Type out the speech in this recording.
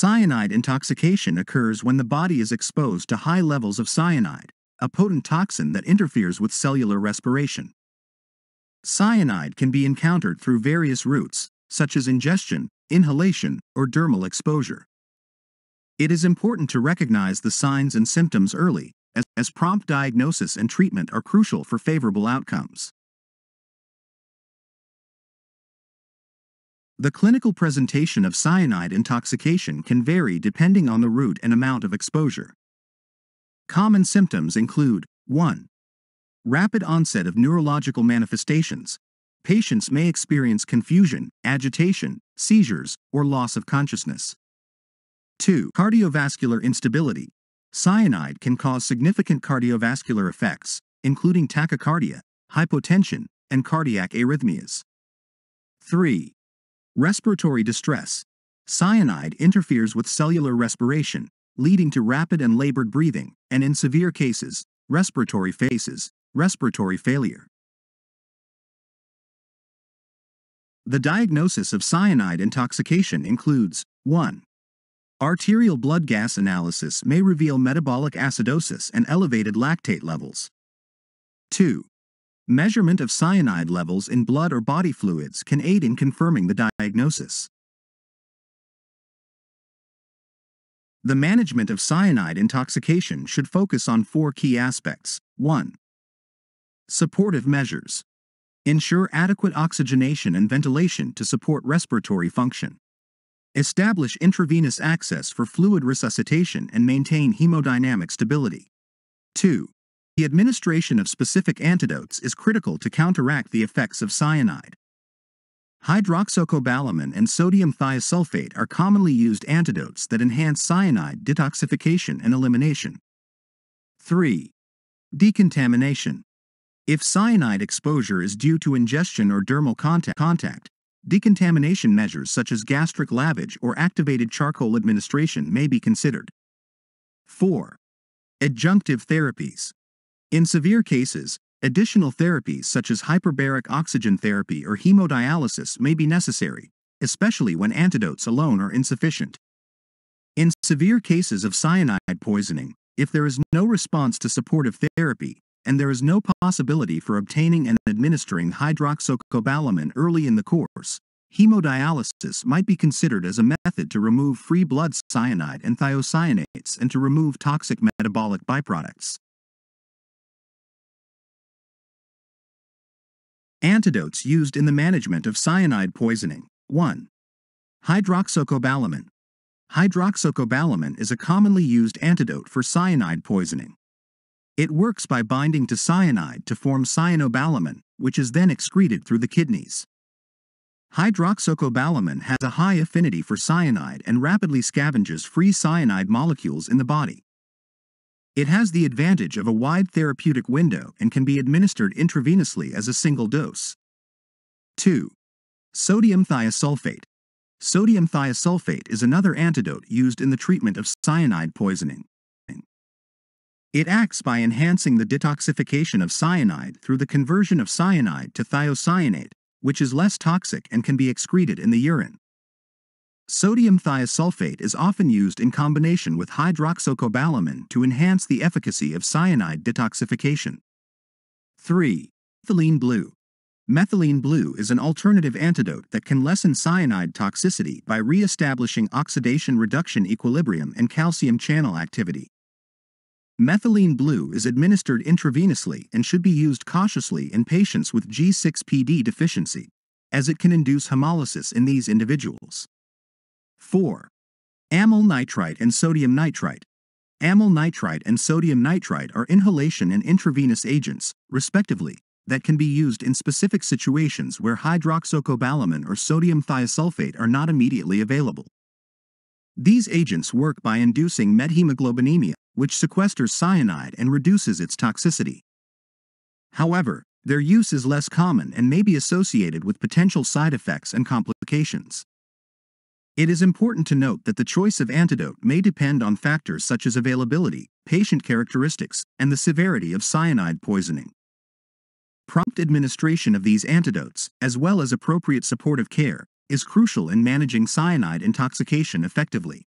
Cyanide intoxication occurs when the body is exposed to high levels of cyanide, a potent toxin that interferes with cellular respiration. Cyanide can be encountered through various routes, such as ingestion, inhalation, or dermal exposure. It is important to recognize the signs and symptoms early, as, as prompt diagnosis and treatment are crucial for favorable outcomes. The clinical presentation of cyanide intoxication can vary depending on the route and amount of exposure. Common symptoms include 1. Rapid onset of neurological manifestations. Patients may experience confusion, agitation, seizures, or loss of consciousness. 2. Cardiovascular instability. Cyanide can cause significant cardiovascular effects, including tachycardia, hypotension, and cardiac arrhythmias. 3. Respiratory distress. Cyanide interferes with cellular respiration, leading to rapid and labored breathing, and in severe cases, respiratory phases, respiratory failure. The diagnosis of cyanide intoxication includes 1. Arterial blood gas analysis may reveal metabolic acidosis and elevated lactate levels. 2. Measurement of cyanide levels in blood or body fluids can aid in confirming the diagnosis. The management of cyanide intoxication should focus on four key aspects. 1. Supportive measures. Ensure adequate oxygenation and ventilation to support respiratory function. Establish intravenous access for fluid resuscitation and maintain hemodynamic stability. 2. The administration of specific antidotes is critical to counteract the effects of cyanide. Hydroxocobalamin and sodium thiosulfate are commonly used antidotes that enhance cyanide detoxification and elimination. 3. Decontamination. If cyanide exposure is due to ingestion or dermal contact, contact, decontamination measures such as gastric lavage or activated charcoal administration may be considered. 4. Adjunctive therapies. In severe cases, additional therapies such as hyperbaric oxygen therapy or hemodialysis may be necessary, especially when antidotes alone are insufficient. In severe cases of cyanide poisoning, if there is no response to supportive therapy, and there is no possibility for obtaining and administering hydroxocobalamin early in the course, hemodialysis might be considered as a method to remove free blood cyanide and thiocyanates and to remove toxic metabolic byproducts. Antidotes used in the management of cyanide poisoning. 1. Hydroxocobalamin. Hydroxocobalamin is a commonly used antidote for cyanide poisoning. It works by binding to cyanide to form cyanocobalamin, which is then excreted through the kidneys. Hydroxocobalamin has a high affinity for cyanide and rapidly scavenges free cyanide molecules in the body. It has the advantage of a wide therapeutic window and can be administered intravenously as a single dose. 2. Sodium thiosulfate. Sodium thiosulfate is another antidote used in the treatment of cyanide poisoning. It acts by enhancing the detoxification of cyanide through the conversion of cyanide to thiocyanate, which is less toxic and can be excreted in the urine. Sodium thiosulfate is often used in combination with hydroxocobalamin to enhance the efficacy of cyanide detoxification. 3. Methylene blue. Methylene blue is an alternative antidote that can lessen cyanide toxicity by re-establishing oxidation reduction equilibrium and calcium channel activity. Methylene blue is administered intravenously and should be used cautiously in patients with G6PD deficiency, as it can induce hemolysis in these individuals. 4. Amyl nitrite and sodium nitrite. Amyl nitrite and sodium nitrite are inhalation and intravenous agents, respectively, that can be used in specific situations where hydroxocobalamin or sodium thiosulfate are not immediately available. These agents work by inducing methemoglobinemia, which sequesters cyanide and reduces its toxicity. However, their use is less common and may be associated with potential side effects and complications. It is important to note that the choice of antidote may depend on factors such as availability, patient characteristics, and the severity of cyanide poisoning. Prompt administration of these antidotes, as well as appropriate supportive care, is crucial in managing cyanide intoxication effectively.